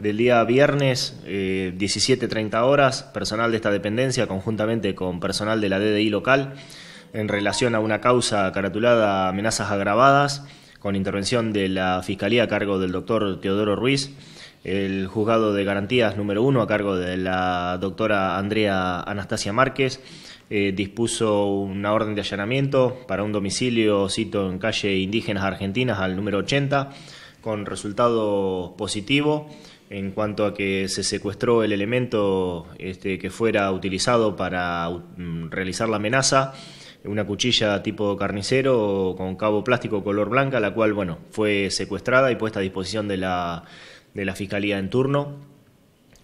del día viernes, 17.30 horas, personal de esta dependencia, conjuntamente con personal de la DDI local, en relación a una causa caratulada amenazas agravadas, con intervención de la Fiscalía a cargo del doctor Teodoro Ruiz, el juzgado de garantías número uno a cargo de la doctora Andrea Anastasia Márquez, eh, dispuso una orden de allanamiento para un domicilio, cito, en calle Indígenas Argentinas al número 80, con resultado positivo en cuanto a que se secuestró el elemento este, que fuera utilizado para mm, realizar la amenaza una cuchilla tipo carnicero con cabo plástico color blanca, la cual bueno, fue secuestrada y puesta a disposición de la, de la Fiscalía en turno.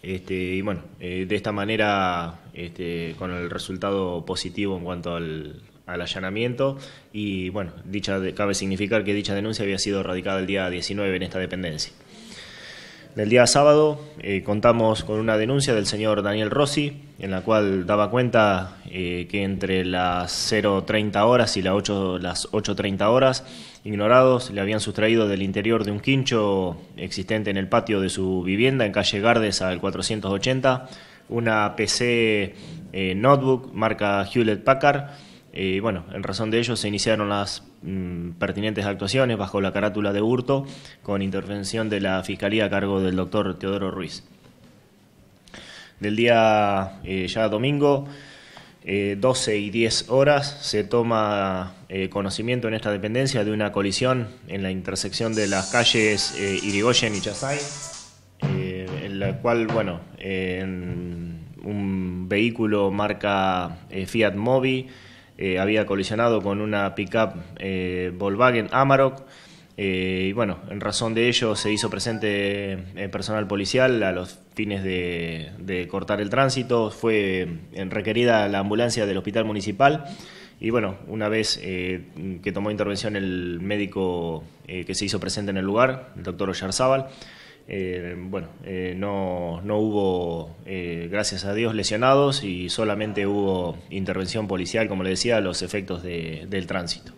Este, y bueno, eh, de esta manera, este, con el resultado positivo en cuanto al, al allanamiento, y bueno, dicha, cabe significar que dicha denuncia había sido radicada el día 19 en esta dependencia. Del día sábado eh, contamos con una denuncia del señor Daniel Rossi, en la cual daba cuenta eh, que entre las 0.30 horas y las 8.30 horas, ignorados le habían sustraído del interior de un quincho existente en el patio de su vivienda en calle Gardes al 480 una PC eh, notebook marca Hewlett Packard bueno, en razón de ello se iniciaron las mm, pertinentes actuaciones bajo la carátula de hurto con intervención de la Fiscalía a cargo del doctor Teodoro Ruiz. Del día eh, ya domingo, 12 eh, y 10 horas, se toma eh, conocimiento en esta dependencia de una colisión en la intersección de las calles Irigoyen y Chasay, en la cual, bueno, un vehículo marca Fiat Mobi, eh, había colisionado con una pickup eh, Volkswagen Amarok. Eh, y bueno, en razón de ello se hizo presente personal policial a los fines de, cortar el tránsito. Fue requerida la ambulancia del hospital municipal. Y bueno, una vez que tomó intervención el médico que se hizo presente en el lugar, el doctor Oyarzábal, eh, bueno, eh, no, no, hubo, eh, gracias a Dios, lesionados y solamente hubo intervención policial, como le decía, a los efectos del tránsito.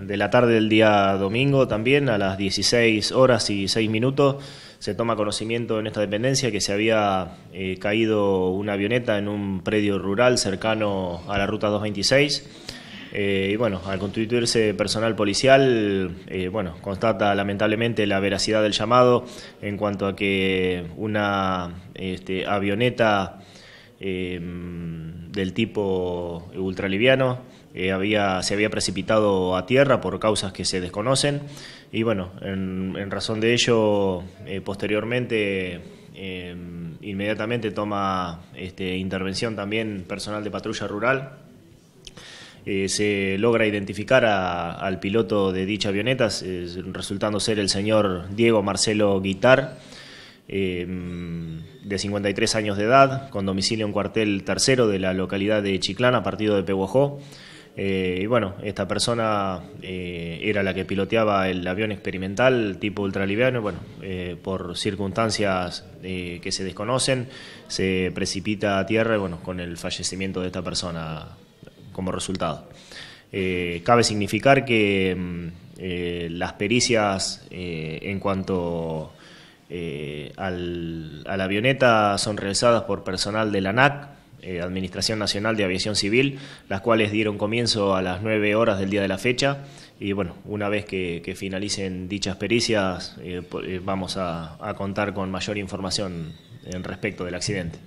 De la tarde del día domingo también, a las 16 horas y 6 minutos, se toma conocimiento en esta dependencia que se había caído una avioneta en un predio rural cercano a la ruta 226 eh, y bueno, al constituirse personal policial, eh, bueno, constata lamentablemente la veracidad del llamado en cuanto a que una este, avioneta em, del tipo ultraliviano eh, había, se había precipitado a tierra por causas que se desconocen. Y bueno, en, razón de ello, posteriormente em, inmediatamente toma este, intervención también personal de patrulla rural eh, se logra identificar al piloto de dicha avioneta, resultando ser el señor Diego Marcelo Guitar, eh, de 53 años de edad, con domicilio en cuartel tercero de la localidad de Chiclana, partido de Pehuajó. Eh, y bueno, esta persona era la que piloteaba el avión experimental tipo ultraliviano. Bueno, por circunstancias que se desconocen, se precipita a tierra bueno, con el fallecimiento de esta persona como resultado. Eh, cabe significar que mm, eh, las pericias eh, en cuanto al, a la avioneta son realizadas por personal de la ANAC, Administración Nacional de Aviación Civil, las cuales dieron comienzo a las 9 horas del día de la fecha. Y bueno, una vez que, finalicen dichas pericias, vamos a, a contar con mayor información en respecto del accidente.